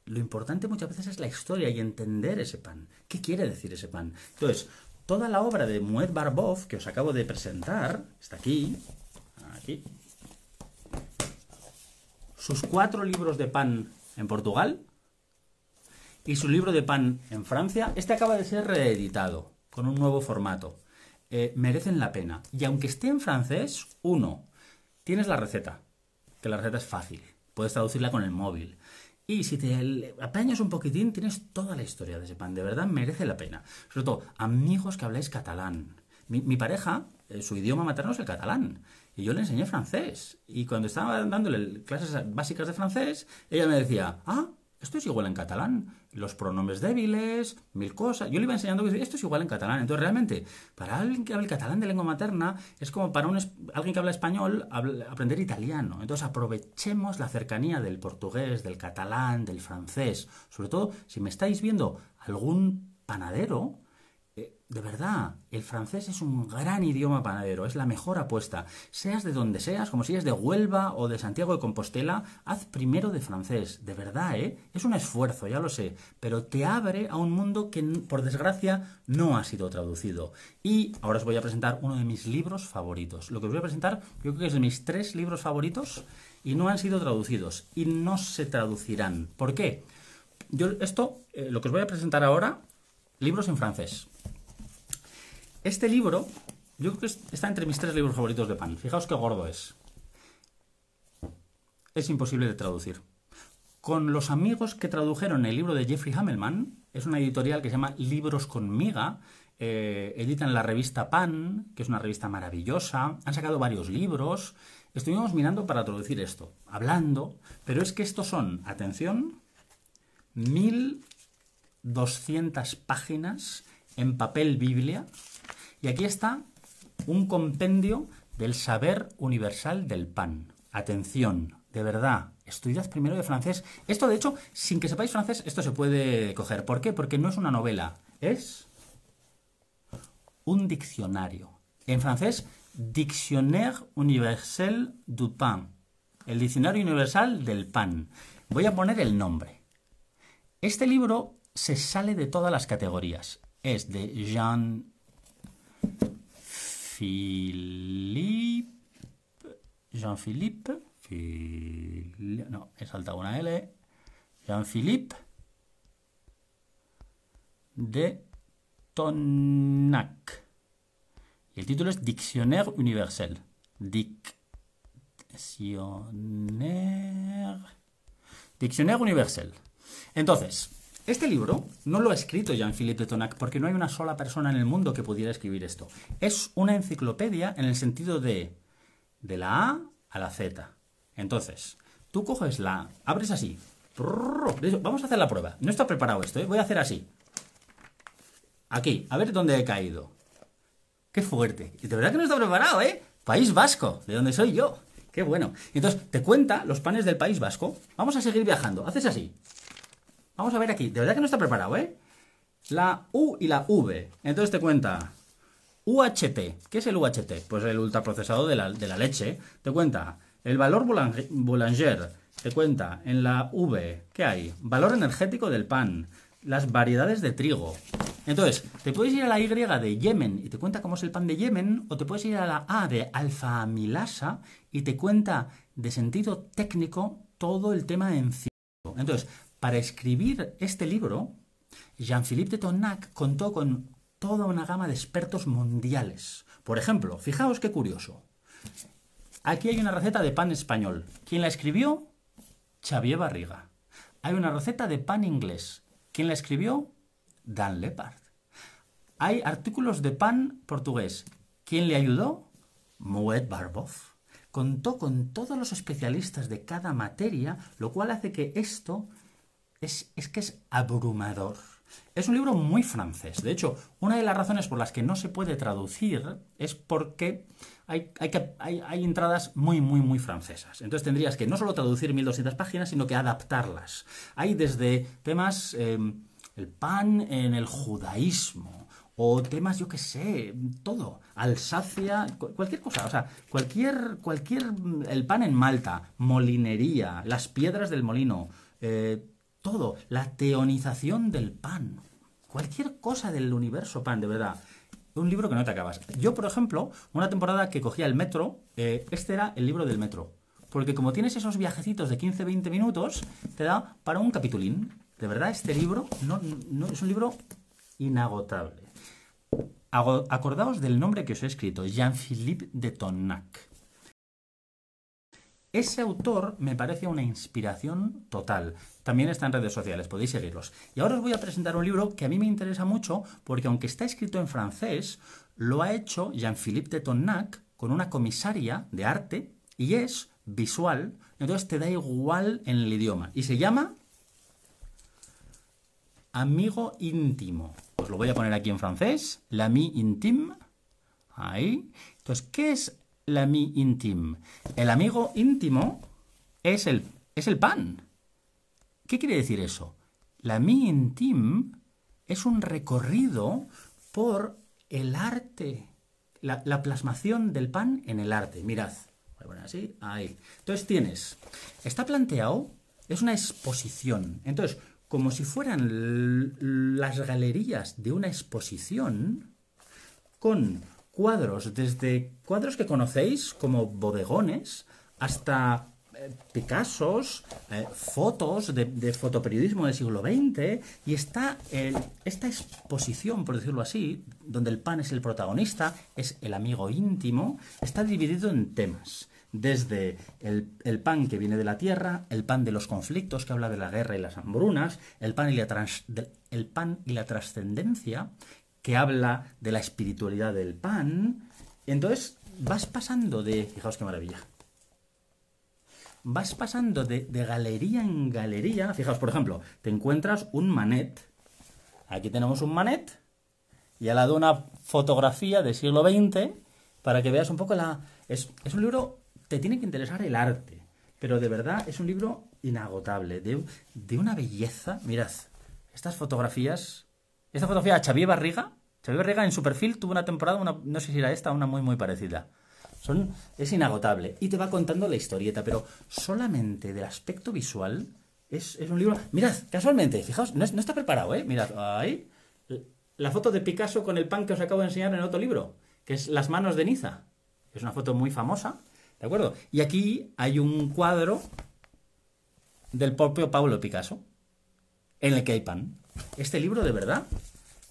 Lo importante muchas veces es la historia y entender ese pan. ¿Qué quiere decir ese pan? Entonces, toda la obra de Muet Barbov, que os acabo de presentar, está aquí, aquí, sus cuatro libros de pan en Portugal y su libro de pan en Francia, este acaba de ser reeditado con un nuevo formato. Eh, merecen la pena. Y aunque esté en francés, uno, tienes la receta, que la receta es fácil, puedes traducirla con el móvil. Y si te apañas un poquitín, tienes toda la historia de ese pan. De verdad merece la pena. Sobre todo, amigos que habláis catalán. Mi, pareja, eh, su idioma materno es el catalán. Y yo le enseñé francés. Y cuando estaba dándole clases básicas de francés, ella me decía, ah, esto es igual en catalán. Los pronombres débiles, mil cosas. Yo le iba enseñando que esto es igual en catalán. Entonces, realmente, para alguien que habla el catalán de lengua materna, es como para un, alguien que habla español aprender italiano. Entonces, aprovechemos la cercanía del portugués, del catalán, del francés. Sobre todo, si me estáis viendo algún panadero, de verdad, el francés es un gran idioma panadero, es la mejor apuesta. Seas de donde seas, como si es de Huelva o de Santiago de Compostela, haz primero de francés. De verdad, ¿eh? Es un esfuerzo, ya lo sé, pero te abre a un mundo que, por desgracia, no ha sido traducido. Y ahora os voy a presentar uno de mis libros favoritos. Lo que os voy a presentar, yo creo que es de mis tres libros favoritos y no han sido traducidos y no se traducirán. ¿Por qué? Yo, esto, eh, lo que os voy a presentar ahora, libros en francés. Este libro, yo creo que está entre mis tres libros favoritos de pan. Fijaos qué gordo es. Es imposible de traducir. Con los amigos que tradujeron el libro de Jeffrey Hammelman, es una editorial que se llama Libros con Miga, eh, editan la revista Pan, que es una revista maravillosa, han sacado varios libros. Estuvimos mirando para traducir esto, hablando, pero es que estos son, atención, 1200 páginas en papel Biblia, y aquí está un compendio del saber universal del pan. Atención, de verdad, estudiad primero de francés. Esto, de hecho, sin que sepáis francés, esto se puede coger. ¿Por qué? Porque no es una novela, es un diccionario. En francés, Dictionnaire universel du pain. El diccionario universal del pan. Voy a poner el nombre. Este libro se sale de todas las categorías. Es de Jean Philippe. Jean-Philippe. no, he saltado una L. Jean-Philippe de Tonac. Y el título es Dictionnaire universel. Dictionnaire. Dictionnaire universel. Entonces, este libro no lo ha escrito Jean-Philippe de Tonac porque no hay una sola persona en el mundo que pudiera escribir esto. Es una enciclopedia en el sentido de de la A a la Z. Entonces, tú coges la, abres así. Vamos a hacer la prueba. No está preparado esto, ¿eh? voy a hacer así. Aquí, a ver dónde he caído. Qué fuerte. Y de verdad que no está preparado, ¿eh? País Vasco, de donde soy yo. Qué bueno. Entonces, te cuenta los panes del País Vasco. Vamos a seguir viajando. Haces así. Vamos a ver aquí. De verdad que no está preparado, ¿eh? La U y la V. Entonces te cuenta UHT. ¿Qué es el UHT? Pues el ultraprocesado de la, de la leche. Te cuenta el valor Boulanger. Te cuenta en la V. ¿Qué hay? Valor energético del pan. Las variedades de trigo. Entonces, te puedes ir a la Y de Yemen y te cuenta cómo es el pan de Yemen, o te puedes ir a la A de alfa amilasa y te cuenta de sentido técnico todo el tema de Entonces, para escribir este libro, Jean-Philippe de Tonnac contó con toda una gama de expertos mundiales. Por ejemplo, fijaos qué curioso. Aquí hay una receta de pan español. ¿Quién la escribió? Xavier Barriga. Hay una receta de pan inglés. ¿Quién la escribió? Dan Lepard. Hay artículos de pan portugués. ¿Quién le ayudó? Moet Barbov. Contó con todos los especialistas de cada materia, lo cual hace que esto es, que es abrumador. Es un libro muy francés. De hecho, una de las razones por las que no se puede traducir es porque hay, hay, entradas muy, muy, muy francesas. Entonces tendrías que no solo traducir 1200 páginas, sino que adaptarlas. Hay desde temas, em, el pan en el judaísmo, o temas, yo qué sé, todo, Alsacia, cualquier cosa, o sea, cualquier, cualquier, el pan en Malta, molinería, las piedras del molino, eh, todo, la teonización del pan, cualquier cosa del universo pan, de verdad. Un libro que no te acabas. Yo, por ejemplo, una temporada que cogía el metro, eh, este era el libro del metro. Porque como tienes esos viajecitos de 15-20 minutos, te da para un capitulín. De verdad, este libro no, es un libro inagotable. Acordaos del nombre que os he escrito, Jean-Philippe de Tonnac. Ese autor me parece una inspiración total. También está en redes sociales, podéis seguirlos. Y ahora os voy a presentar un libro que a mí me interesa mucho porque aunque está escrito en francés, lo ha hecho Jean-Philippe de Tonnac con una comisaria de arte y es visual, entonces te da igual en el idioma. Y se llama Amigo íntimo. Os lo voy a poner aquí en francés. L'ami intime. Ahí. Entonces, ¿qué es l'ami intime. El amigo íntimo es el, es el pan. ¿Qué quiere decir eso? L'ami intime es un recorrido por el arte, la, plasmación del pan en el arte. Mirad, poner así, ahí. Entonces tienes, está planteado, es una exposición. Entonces, como si fueran las galerías de una exposición, con cuadros, desde cuadros que conocéis como bodegones hasta eh, Picassos, eh, fotos de, fotoperiodismo del siglo XX, y está esta exposición, por decirlo así, donde el pan es el protagonista, es el amigo íntimo, está dividido en temas. Desde el, pan que viene de la tierra, el pan de los conflictos, que habla de la guerra y las hambrunas, el pan y la, el pan y la trascendencia, que habla de la espiritualidad del pan. Entonces vas pasando de, fijaos qué maravilla, vas pasando de, galería en galería. Fijaos, por ejemplo, te encuentras un manet. Aquí tenemos un manet y al lado una fotografía del siglo XX para que veas un poco la... Es, es un libro, te tiene que interesar el arte, pero de verdad es un libro inagotable, de, de una belleza. Mirad, estas fotografías esta fotografía a Xavier Barriga. Xavier Barriga en su perfil tuvo una temporada, no sé si era esta, una muy muy parecida. Son, es inagotable. Y te va contando la historieta, pero solamente del aspecto visual es, un libro... Mirad, casualmente, fijaos, no, está preparado, ¿eh? Mirad, ahí. La foto de Picasso con el pan que os acabo de enseñar en otro libro, que es Las manos de Niza. Es una foto muy famosa, ¿de acuerdo? Y aquí hay un cuadro del propio Pablo Picasso, en el que hay pan. Este libro, de verdad,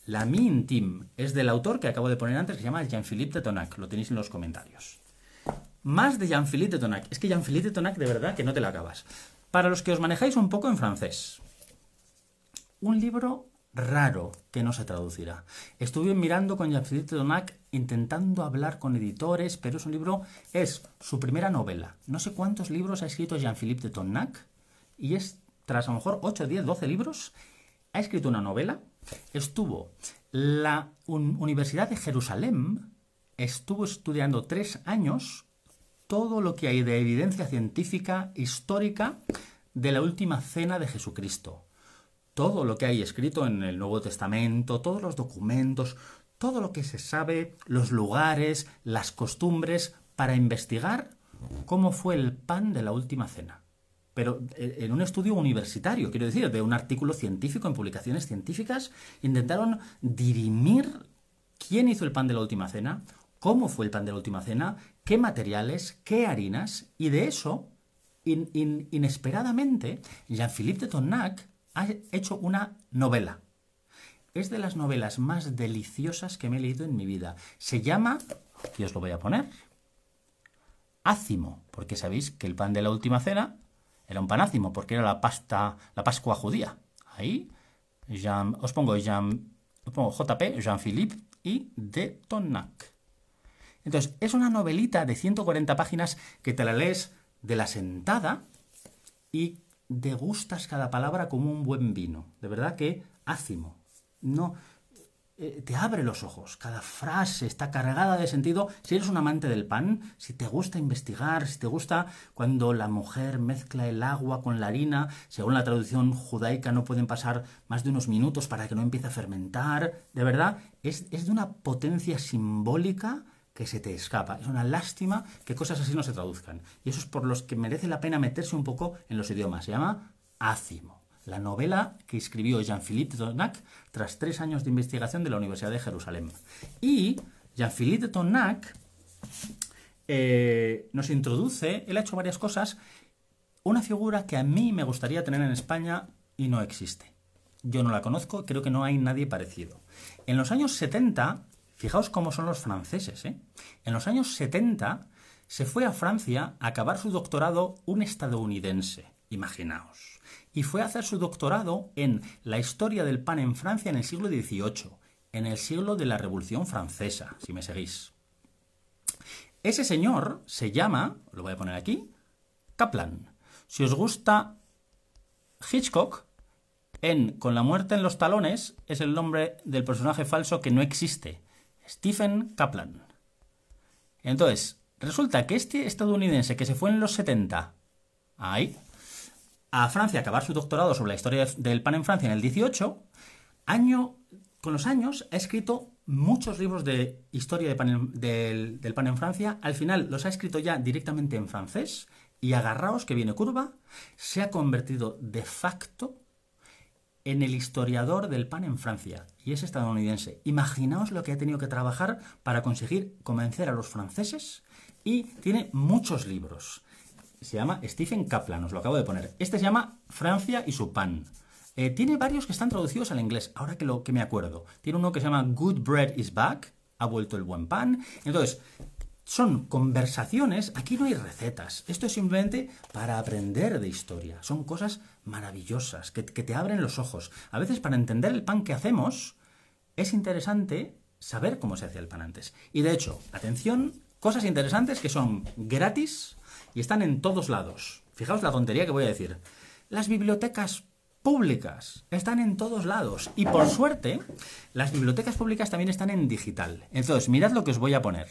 La Mi Intime, es del autor que acabo de poner antes, que se llama Jean-Philippe de Tonac. Lo tenéis en los comentarios. Más de Jean-Philippe de Tonac. Es que Jean-Philippe de Tonac, de verdad, que no te la acabas. Para los que os manejáis un poco en francés. Un libro raro que no se traducirá. Estuve mirando con Jean-Philippe de Tonac intentando hablar con editores, pero es un libro, es su primera novela. No sé cuántos libros ha escrito Jean-Philippe de Tonac y es, tras a lo mejor 8, 10, 12 libros, ha escrito una novela, estuvo la Universidad de Jerusalén, estuvo estudiando tres años todo lo que hay de evidencia científica histórica de la última cena de Jesucristo. Todo lo que hay escrito en el Nuevo Testamento, todos los documentos, todo lo que se sabe, los lugares, las costumbres, para investigar cómo fue el pan de la última cena pero eh, en un estudio universitario, quiero decir, de un artículo científico en publicaciones científicas, intentaron dirimir quién hizo el pan de la última cena, cómo fue el pan de la última cena, qué materiales, qué harinas, y de eso, inesperadamente, Jean-Philippe de Tonnac ha hecho una novela. Es de las novelas más deliciosas que me he leído en mi vida. Se llama, aquí os lo voy a poner, Ácimo, porque sabéis que el pan de la última cena era un panácimo, porque era la pasta, la Pascua judía. Ahí, Jean, os pongo Jean, os pongo JP, Jean-Philippe y de Tonnac. Entonces, es una novelita de 140 páginas que te la lees de la sentada y degustas cada palabra como un buen vino. De verdad que ácimo. No, eh, te abre los ojos. Cada frase está cargada de sentido. Si eres un amante del pan, si te gusta investigar, si te gusta cuando la mujer mezcla el agua con la harina, según la traducción judaica no pueden pasar más de unos minutos para que no empiece a fermentar. De verdad, es, es de una potencia simbólica que se te escapa. Es una lástima que cosas así no se traduzcan. Y eso es por los que merece la pena meterse un poco en los idiomas. Se llama ácimo. La novela que escribió Jean-Philippe Tonac tras tres años de investigación de la Universidad de Jerusalén. Y Jean-Philippe Tonac eh, nos introduce, él ha hecho varias cosas, una figura que a mí me gustaría tener en España y no existe. Yo no la conozco, creo que no hay nadie parecido. En los años 70, fijaos cómo son los franceses, ¿eh? En los años 70 se fue a Francia a acabar su doctorado un estadounidense, imaginaos. Y fue a hacer su doctorado en la historia del pan en Francia en el siglo XVIII, en el siglo de la Revolución Francesa, si me seguís. Ese señor se llama, lo voy a poner aquí, Kaplan. Si os gusta Hitchcock, en Con la muerte en los talones es el nombre del personaje falso que no existe, Stephen Kaplan. Entonces, resulta que este estadounidense que se fue en los 70 ahí, a Francia acabar su doctorado sobre la historia del pan en Francia en el 18, año, con los años ha escrito muchos libros de historia del pan en Francia. Al final los ha escrito ya directamente en francés y agarraos que viene curva, se ha convertido de facto en el historiador del pan en Francia y es estadounidense. Imaginaos lo que ha tenido que trabajar para conseguir convencer a los franceses y tiene muchos libros. Se llama Stephen Kaplan, os lo acabo de poner. Este se llama Francia y su pan. Eh, tiene varios que están traducidos al inglés, ahora que, lo, que me acuerdo. Tiene uno que se llama Good Bread is Back, ha vuelto el buen pan. Entonces, son conversaciones, aquí no hay recetas, esto es simplemente para aprender de historia, son cosas maravillosas, que, te abren los ojos. A veces para entender el pan que hacemos, es interesante saber cómo se hacía el pan antes. Y de hecho, atención, cosas interesantes que son gratis y están en todos lados. Fijaos la tontería que voy a decir. Las bibliotecas públicas están en todos lados. Y por suerte, las bibliotecas públicas también están en digital. Entonces, mirad lo que os voy a poner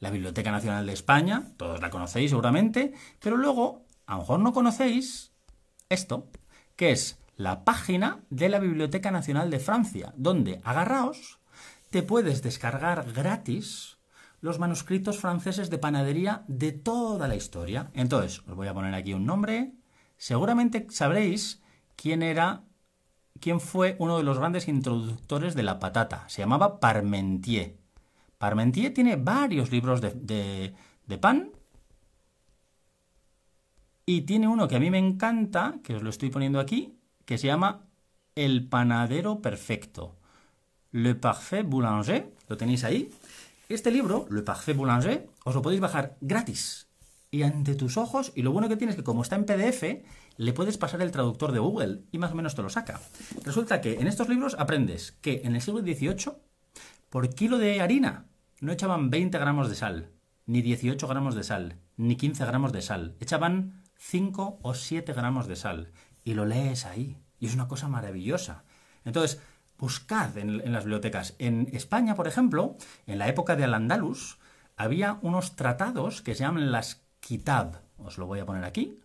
la Biblioteca Nacional de España, todos la conocéis seguramente, pero luego, a lo mejor no conocéis esto, que es la página de la Biblioteca Nacional de Francia, donde, agarraos, te puedes descargar gratis los manuscritos franceses de panadería de toda la historia. Entonces, os voy a poner aquí un nombre. Seguramente sabréis quién era, quién fue uno de los grandes introductores de la patata. Se llamaba Parmentier. Parmentier tiene varios libros de, pan y tiene uno que a mí me encanta, que os lo estoy poniendo aquí, que se llama El panadero perfecto. Le Parfait Boulanger, lo tenéis ahí. Este libro, Le Parfait Boulanger, os lo podéis bajar gratis y ante tus ojos. Y lo bueno que tiene es que como está en PDF, le puedes pasar el traductor de Google y más o menos te lo saca. Resulta que en estos libros aprendes que en el siglo XVIII, por kilo de harina, no echaban 20 gramos de sal, ni 18 gramos de sal, ni 15 gramos de sal. Echaban 5 o 7 gramos de sal. Y lo lees ahí. Y es una cosa maravillosa. Entonces, buscad en, las bibliotecas. En España, por ejemplo, en la época de Al-Andalus, había unos tratados que se llaman las Kitab. Os lo voy a poner aquí.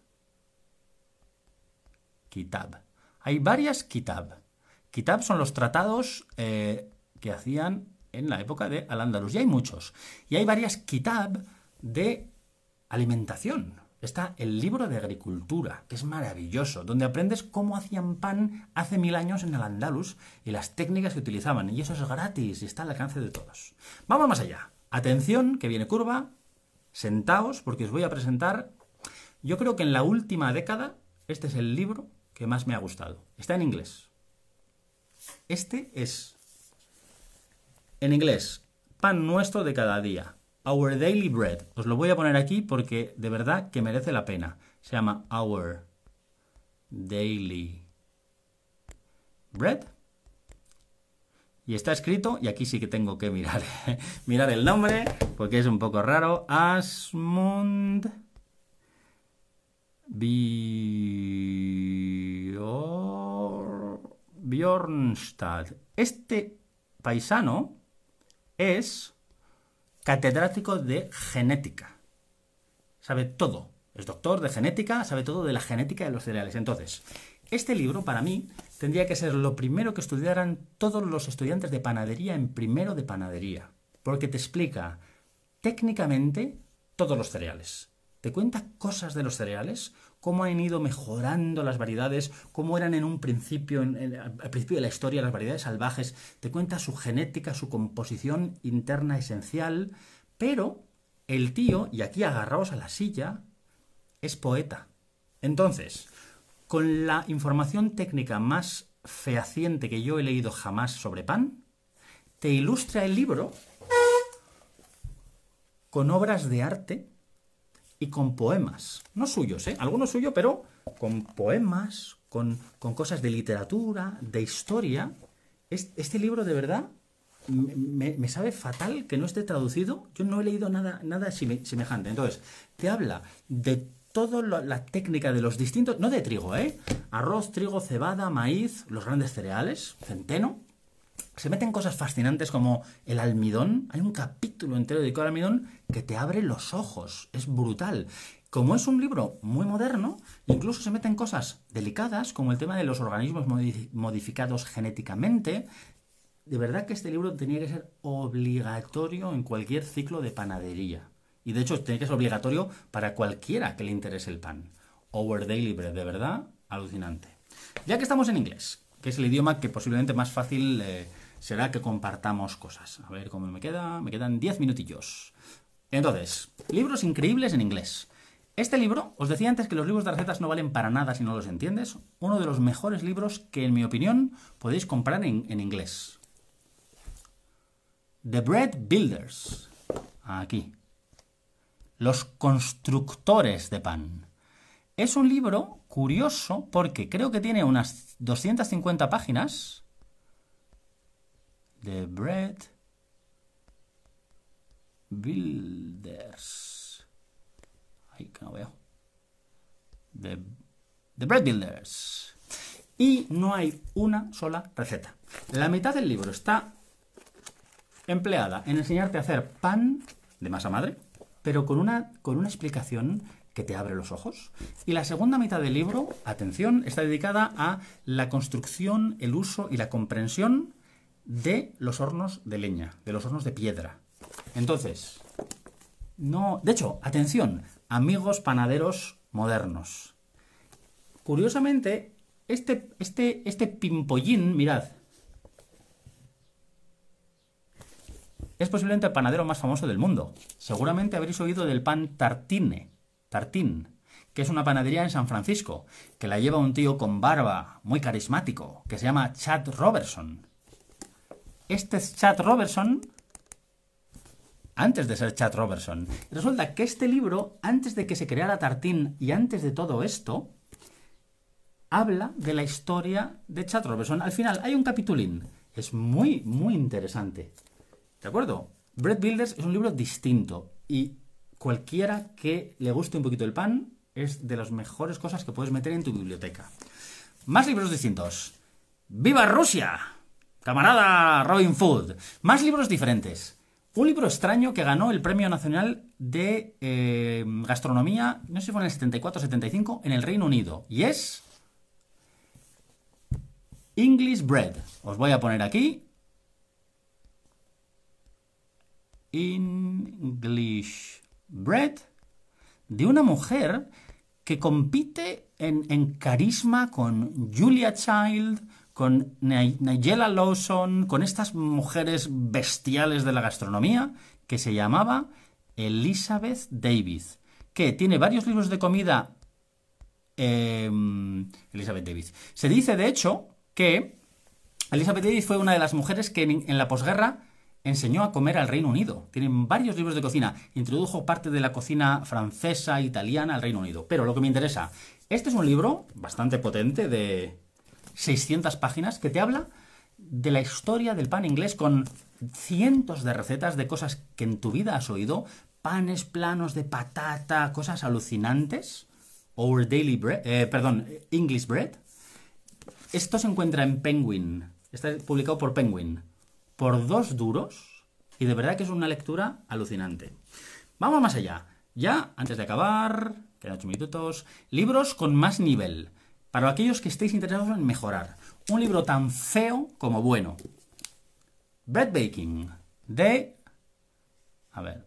Kitab. Hay varias Kitab. Kitab son los tratados eh, que hacían en la época de Al-Ándalus. Y hay muchos. Y hay varias kitab de alimentación. Está el libro de agricultura, que es maravilloso, donde aprendes cómo hacían pan hace mil años en Al-Ándalus y las técnicas que utilizaban. Y eso es gratis y está al alcance de todos. Vamos más allá. Atención, que viene curva. Sentaos, porque os voy a presentar. Yo creo que en la última década, este es el libro que más me ha gustado. Está en inglés. Este es en inglés, pan nuestro de cada día. Our Daily Bread. Os lo voy a poner aquí porque de verdad que merece la pena. Se llama Our Daily Bread. Y está escrito, y aquí sí que tengo que mirar, mirar el nombre, porque es un poco raro. Asmund Bjornstad. Este paisano es catedrático de genética. Sabe todo. Es doctor de genética, sabe todo de la genética de los cereales. Entonces, este libro para mí tendría que ser lo primero que estudiaran todos los estudiantes de panadería en primero de panadería, porque te explica técnicamente todos los cereales. Te cuenta cosas de los cereales, cómo han ido mejorando las variedades, cómo eran en un principio, al principio de la historia, las variedades salvajes. Te cuenta su genética, su composición interna esencial, pero el tío, y aquí agarraos a la silla, es poeta. Entonces, con la información técnica más fehaciente que yo he leído jamás sobre pan, te ilustra el libro con obras de arte y con poemas. No suyos, ¿eh? Algunos suyos, pero con poemas, con, cosas de literatura, de historia. Este, libro, de verdad, me, sabe fatal que no esté traducido. Yo no he leído nada, nada semejante. Entonces, te habla de toda la técnica de los distintos, no de trigo, ¿eh? Arroz, trigo, cebada, maíz, los grandes cereales, centeno. Se meten cosas fascinantes como el almidón. Hay un capítulo entero dedicado al almidón que te abre los ojos. Es brutal. Como es un libro muy moderno, incluso se meten cosas delicadas como el tema de los organismos modificados genéticamente. De verdad que este libro tenía que ser obligatorio en cualquier ciclo de panadería. Y de hecho, tiene que ser obligatorio para cualquiera que le interese el pan. Over Daily Bread, de verdad, alucinante. Ya que estamos en inglés, que es el idioma que posiblemente más fácil eh, será que compartamos cosas. A ver cómo me queda. Me quedan 10 minutillos. Entonces, libros increíbles en inglés. Este libro, os decía antes que los libros de recetas no valen para nada si no los entiendes. Uno de los mejores libros que, en mi opinión, podéis comprar en, en inglés. The Bread Builders. Aquí. Los constructores de pan. Es un libro curioso porque creo que tiene unas 250 páginas. The Bread Builders. Ay, que no veo. The, The Bread Builders. Y no hay una sola receta. La mitad del libro está empleada en enseñarte a hacer pan de masa madre pero con una, con una explicación que te abre los ojos. Y la segunda mitad del libro, atención, está dedicada a la construcción, el uso y la comprensión de los hornos de leña, de los hornos de piedra. Entonces, no. De hecho, atención, amigos panaderos modernos. Curiosamente, este, este, este pimpollín, mirad, Es posiblemente el panadero más famoso del mundo. Seguramente habréis oído del pan tartine, tartín, que es una panadería en San Francisco, que la lleva un tío con barba, muy carismático, que se llama Chad Robertson. Este es Chad Robertson antes de ser Chad Robertson. Resulta que este libro, antes de que se creara Tartín y antes de todo esto, habla de la historia de Chad Robertson. Al final hay un capitulín. Es muy, muy interesante. ¿De acuerdo? Bread Builders es un libro distinto y cualquiera que le guste un poquito el pan es de las mejores cosas que puedes meter en tu biblioteca. Más libros distintos. ¡Viva Rusia! Camarada Robin Food. Más libros diferentes. Un libro extraño que ganó el Premio Nacional de eh, Gastronomía, no sé si fue en el 74 o 75, en el Reino Unido. Y es English Bread. Os voy a poner aquí English Bread de una mujer que compite en, carisma con Julia Child, con Nigella Lawson, con estas mujeres bestiales de la gastronomía, que se llamaba Elizabeth Davis, que tiene varios libros de comida. Em, Elizabeth Davis. Se dice, de hecho, que Elizabeth Davis fue una de las mujeres que en la posguerra enseñó a comer al Reino Unido. Tienen varios libros de cocina. Introdujo parte de la cocina francesa, italiana al Reino Unido. Pero lo que me interesa, este es un libro bastante potente de 600 páginas que te habla de la historia del pan inglés con cientos de recetas de cosas que en tu vida has oído, panes planos de patata, cosas alucinantes. Our Daily Bread, eh, perdón, English Bread. Esto se encuentra en Penguin. Está publicado por Penguin por dos duros y de verdad que es una lectura alucinante. Vamos más allá. Ya, antes de acabar, quedan ocho minutos, libros con más nivel. Para aquellos que estéis interesados en mejorar. Un libro tan feo como bueno. Bread Baking de... A ver.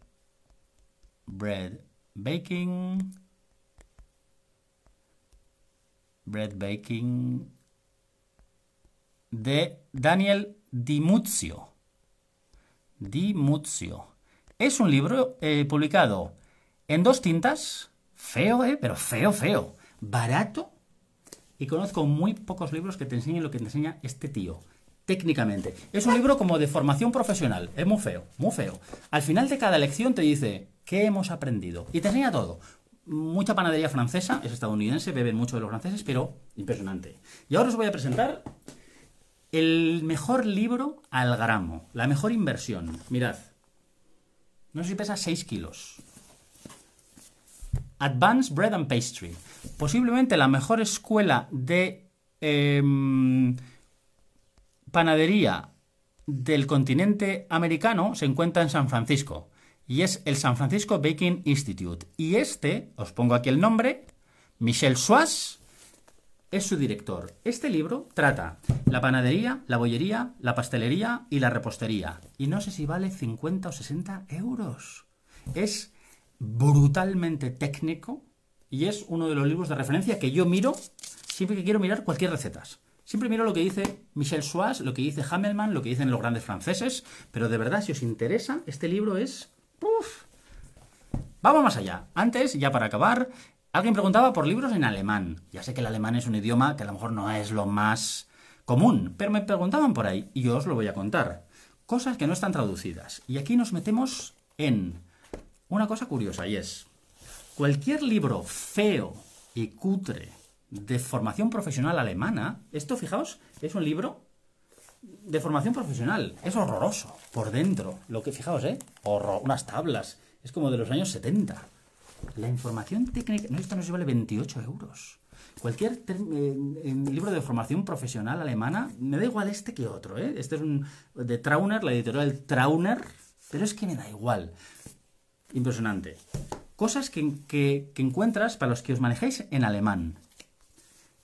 Bread Baking Bread Baking de Daniel Di Muzio. Di Muzio. Es un libro eh, publicado en dos tintas, feo, ¿eh? Pero feo, feo. Barato. Y conozco muy pocos libros que te enseñen lo que te enseña este tío técnicamente. Es un libro como de formación profesional. Es muy feo, muy feo. Al final de cada lección te dice, ¿qué hemos aprendido? Y te enseña todo. Mucha panadería francesa, es estadounidense, beben mucho de los franceses, pero impresionante. Y ahora os voy a presentar el mejor libro al gramo, la mejor inversión. Mirad, no sé si pesa 6 kilos. Advanced Bread and Pastry. Posiblemente la mejor escuela de em, panadería del continente americano se encuentra en San Francisco y es el San Francisco Baking Institute. Y este, os pongo aquí el nombre, Michel Sois, es su director. Este libro trata la panadería, la bollería, la pastelería y la repostería. Y no sé si vale 50 o 60 euros. Es brutalmente técnico y es uno de los libros de referencia que yo miro siempre que quiero mirar cualquier receta. Siempre miro lo que dice Michel Sois, lo que dice Hammelman, lo que dicen los grandes franceses, pero de verdad, si os interesa, este libro es... ¡Uf! Vamos más allá. Antes, ya para acabar, alguien preguntaba por libros en alemán. Ya sé que el alemán es un idioma que a lo mejor no es lo más común, pero me preguntaban por ahí y yo os lo voy a contar. Cosas que no están traducidas. Y aquí nos metemos en una cosa curiosa y es, cualquier libro feo y cutre de formación profesional alemana. Esto, fijaos, es un libro de formación profesional. Es horroroso por dentro. Lo que, fijaos, ¿eh? Horror, unas tablas. Es como de los años 70. La información técnica. No, esto nos vale 28 euros. Cualquier eh, libro de formación profesional alemana, me da igual este que otro, ¿eh? Este es un de Trauner, la editorial Trauner, pero es que me da igual. Impresionante. Cosas que, que encuentras para los que os manejáis en alemán.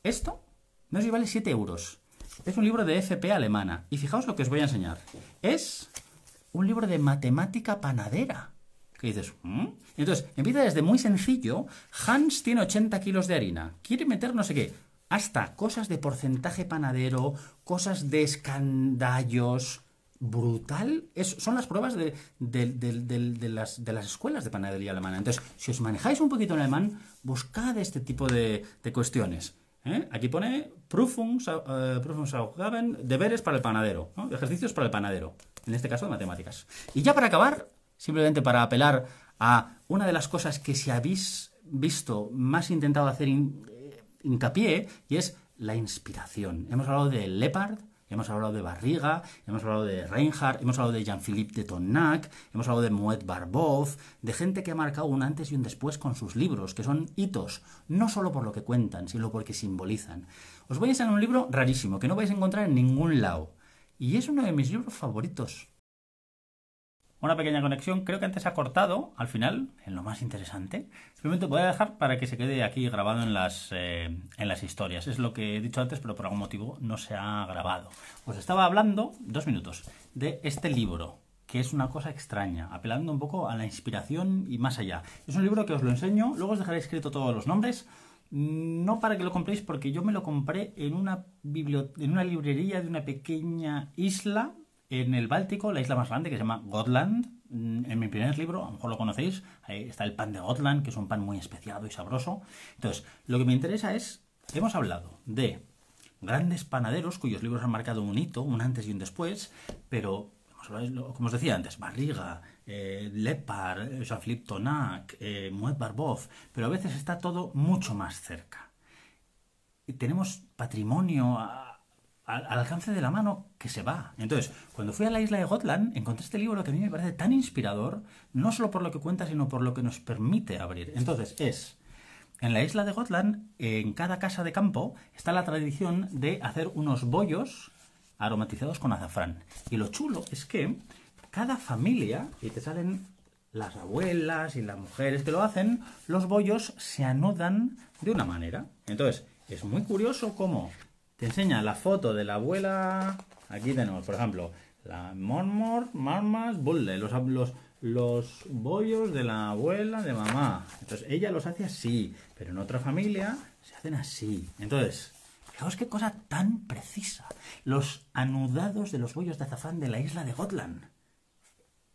Esto no sé vale 7 euros. Es un libro de FP alemana. Y fijaos lo que os voy a enseñar. Es un libro de matemática panadera. ¿Qué dices? ¿Mm? Entonces, empieza desde muy sencillo. Hans tiene 80 kilos de harina. Quiere meter no sé qué. Hasta cosas de porcentaje panadero, cosas de escandallos. Brutal. son las pruebas de, las, escuelas de panadería alemana. Entonces, si os manejáis un poquito en alemán, buscad este tipo de cuestiones. ¿Eh? Aquí pone Prüfungsaufgaben, deberes para el panadero, ejercicios para el panadero, en este caso de matemáticas. Y ya para acabar, simplemente para apelar a una de las cosas que si habéis visto más intentado hacer eh, hincapié, y es la inspiración. Hemos hablado de Hemos hablado de Barriga, hemos hablado de Reinhardt, hemos hablado de Jean-Philippe de Tonnac, hemos hablado de Moet Barbov, de gente que ha marcado un antes y un después con sus libros, que son hitos, no solo por lo que cuentan, sino porque simbolizan. Os voy a enseñar un libro rarísimo, que no vais a encontrar en ningún lado. Y es uno de mis libros favoritos una pequeña conexión. Creo que antes ha cortado, al final, en lo más interesante. Simplemente voy a dejar para que se quede aquí grabado en las, eh, en las historias. Es lo que he dicho antes, pero por algún motivo no se ha grabado. Os estaba hablando, dos minutos, de este libro, que es una cosa extraña, apelando un poco a la inspiración y más allá. Es un libro que os lo enseño, luego os dejaré escrito todos los nombres. No para que lo compréis, porque yo me lo compré en una, en una librería de una pequeña isla en el Báltico, la isla más grande que se llama Gotland, mm, en mi primer libro, a lo mejor lo conocéis, ahí está el pan de Gotland, que es un pan muy especiado y sabroso. Entonces, lo que me interesa es, hemos hablado de grandes panaderos cuyos libros han marcado un hito, un antes y un después, pero, como os decía antes, Barriga, eh, Jean-Philippe Tonac, eh, Moet pero a veces está todo mucho más cerca. Tenemos patrimonio al, alcance de la mano que se va. Entonces, cuando fui a la isla de Gotland, encontré este libro que a mí me parece tan inspirador, no solo por lo que cuenta, sino por lo que nos permite abrir. Entonces, es... En la isla de Gotland, en cada casa de campo, está la tradición de hacer unos bollos aromatizados con azafrán. Y lo chulo es que cada familia, y te salen las abuelas y las mujeres que lo hacen, los bollos se anudan de una manera. Entonces, es muy curioso cómo te enseña la foto de la abuela. Aquí tenemos, por ejemplo, la Mormor, Marmas, Bulle, los, los, los bollos de la abuela de mamá. Entonces ella los hace así, pero en otra familia Se hacen así. Entonces, fijaos qué cosa tan precisa. Los anudados de los bollos de azafrán de la isla de Gotland.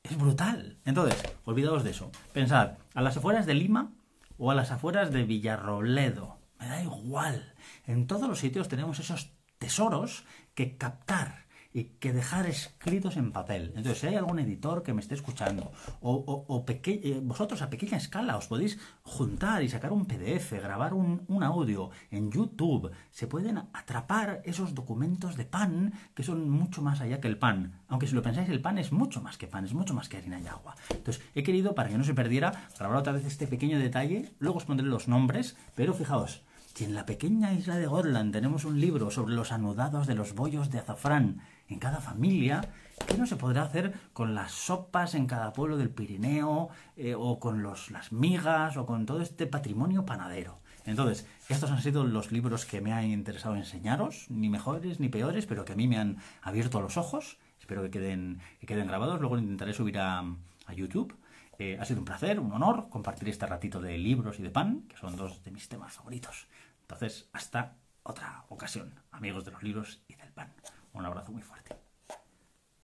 Es brutal. Entonces, olvidaos de eso. Pensad, a las afueras de Lima o a las afueras de Villarrobledo. Me da igual. En todos los sitios tenemos esos tesoros que captar y que dejar escritos en papel. Entonces, si hay algún editor que me esté escuchando, o, eh, vosotros a pequeña escala os podéis juntar y sacar un PDF, grabar un, un, audio en YouTube, se pueden atrapar esos documentos de pan que son mucho más allá que el pan. Aunque si lo pensáis, el pan es mucho más que pan, es mucho más que harina y agua. Entonces, he querido, para que no se perdiera, grabar otra vez este pequeño detalle, luego os pondré los nombres, pero fijaos, si en la pequeña isla de Gotland tenemos un libro sobre los anudados de los bollos de azafrán en cada familia, ¿qué no se podrá hacer con las sopas en cada pueblo del Pirineo, eh, o con los, las migas, o con todo este patrimonio panadero? Entonces, estos han sido los libros que me han interesado enseñaros, ni mejores ni peores, pero que a mí me han abierto los ojos. Espero que queden, que queden grabados. Luego intentaré subir a, a YouTube. Eh, ha sido un placer, un honor compartir este ratito de libros y de pan, que son dos de mis temas favoritos. Entonces, hasta otra ocasión, amigos de los libros y del pan. Un abrazo muy fuerte.